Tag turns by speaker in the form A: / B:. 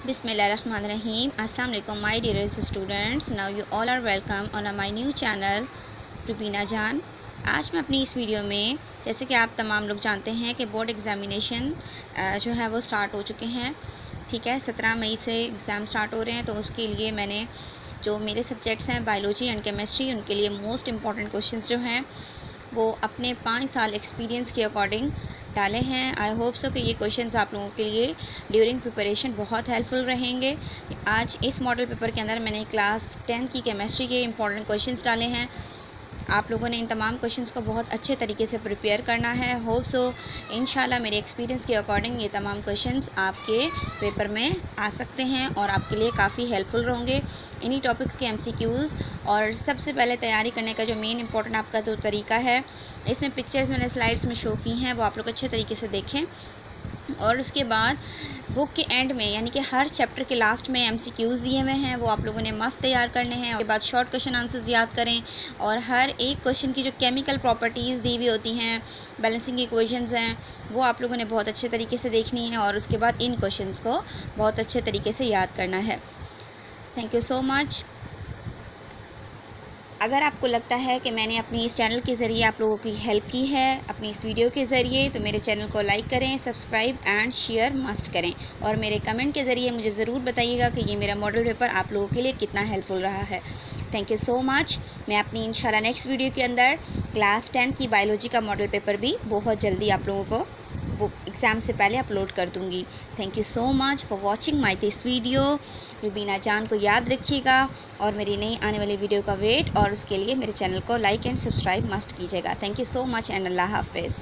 A: Bismillahirrahmanirrahim. Assalamu alaikum my dearest students. Now you all are welcome on my new channel Rubina Jan आज मैं अपनी इस video में, जैसे कि आप तमाम लोग जानते हैं कि बोर्ड एग्ज़ामिनेशन जो है वो स्टार्ट हो चुके हैं ठीक है, सत्रह मई से एग्ज़ाम स्टार्ट हो रहे हैं तो उसके लिए मैंने जो मेरे सब्जेक्ट्स हैं बायोलॉजी एंड केमिस्ट्री उनके लिए मोस्ट इंपॉर्टेंट क्वेश्चंस जो हैं वो अपने पाँच साल एक्सपीरियंस के अकॉर्डिंग डाले हैं। आई होप सो कि ये क्वेश्चंस आप लोगों के लिए ड्यूरिंग प्रिपरेशन बहुत हेल्पफुल रहेंगे। आज इस मॉडल पेपर के अंदर मैंने क्लास टेन की केमिस्ट्री के इंपॉर्टेंट क्वेश्चंस डाले हैं। आप लोगों ने इन तमाम क्वेश्चंस को बहुत अच्छे तरीके से प्रिपेयर करना है। होप सो इन मेरे एक्सपीरियंस के अकॉर्डिंग ये तमाम क्वेश्चंस आपके पेपर में आ सकते हैं और आपके लिए काफ़ी हेल्पफुल रहेंगे इन्हीं टॉपिक्स के एमसीक्यूज़ और सबसे पहले तैयारी करने का जो मेन इंपॉर्टेंट आपका जो तरीका है, इसमें पिक्चर्स मैंने स्लाइड्स में शो की हैं, वो आप लोग अच्छे तरीके से देखें। और उसके बाद बुक के एंड में, यानी कि हर चैप्टर के लास्ट में एम सी क्यूज़ दिए हुए हैं, वो आप लोगों ने मस्त तैयार करने हैं। उसके बाद शॉर्ट क्वेश्चन आंसर्स याद करें और हर एक क्वेश्चन की जो केमिकल प्रॉपर्टीज़ दी हुई होती हैं बैलेंसिंग इक्वेशंस हैं, वो आप लोगों ने बहुत अच्छे तरीके से देखनी है और उसके बाद इन क्वेश्चन को बहुत अच्छे तरीके से याद करना है। थैंक यू सो मच अगर आपको लगता है कि मैंने अपनी इस चैनल के ज़रिए आप लोगों की हेल्प की है, अपनी इस वीडियो के ज़रिए तो मेरे चैनल को लाइक करें, सब्सक्राइब एंड शेयर मस्ट करें। और मेरे कमेंट के ज़रिए मुझे ज़रूर बताइएगा कि ये मेरा मॉडल पेपर आप लोगों के लिए कितना हेल्पफुल रहा है। थैंक यू सो मच मैं अपनी इंशाल्लाह नेक्स्ट वीडियो के अंदर क्लास टेन की बायोलॉजी का मॉडल पेपर भी बहुत जल्दी आप लोगों को वो एग्ज़ाम से पहले अपलोड कर दूँगी. Thank you so much for watching my this video Rubina Jaan को याद रखिएगा और मेरी नई आने वाली वीडियो का वेट और उसके लिए मेरे चैनल को लाइक एंड सब्सक्राइब मस्ट कीजिएगा. Thank you so much and Allah हाफिज़